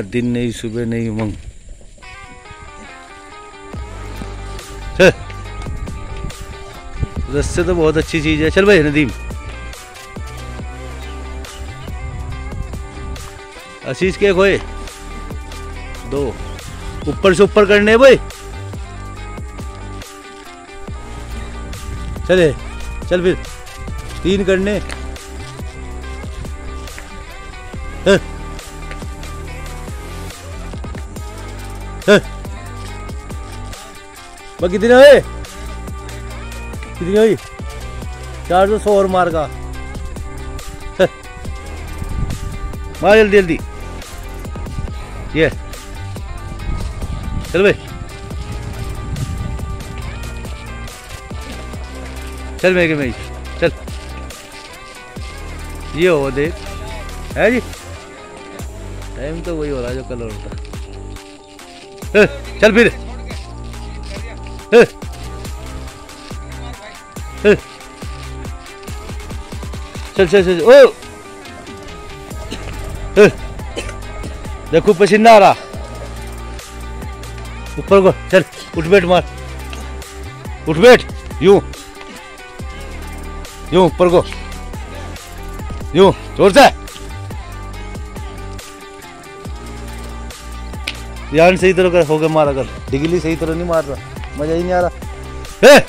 ना दिन नहीं, सुबह नहीं, उमंग। रस्से तो बहुत अच्छी चीज़ है। चल भाई, नदीम। आशीष के खोए। दो। ऊपर से ऊपर करने भाई। चले। चल फिर। तीन करने। हैं। हैं। बस कितने हुए कितनी हुई चार सौ सौ और मार का। मार जल्दी जल्दी। ये। चल भाई। चल में चल। ये हो देख। है जी? टाइम तो वही हो रहा है जो कल होता ए, चल फिर। चल चल चल, ओ। देखो पसीना आ रहा। ऊपर को चल, उठ बैठ मार। उठ बैठ, यूँ। यूँ ऊपर को। यूँ, ज़ोर से। ध्यान सही तरह कर होके मारा कर। डिगली सही तरह नहीं मार रहा। मज़ा ही नहीं आ रहा। ए!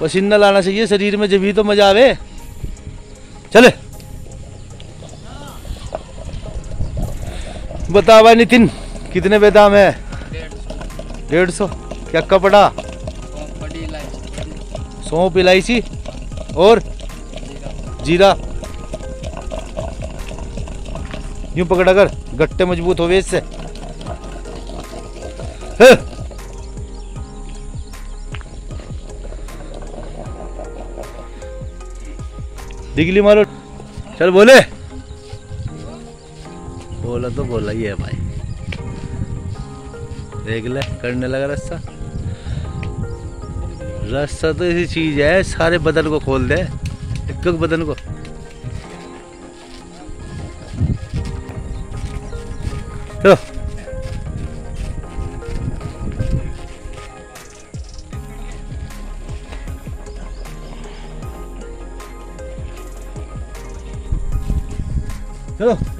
पसीना लाना चाहिए शरीर में जब भी तो मज़ा आवे। चले। बता भाई नितिन कितने बेदाम है? डेढ़ सौ। क्या कपड़ा? सौंप इलायची और जीरा। यूँ पकड़ा कर गट्टे मज़बूत हो गए इससे। है। डिगली मारो। चल बोले। बोला तो बोला ही है भाई। देख ले, करने लगा रास्ता। रास्ता तो ऐसी चीज़ है, सारे बदन को खोल दे। एक एक बदन को। चलो चलो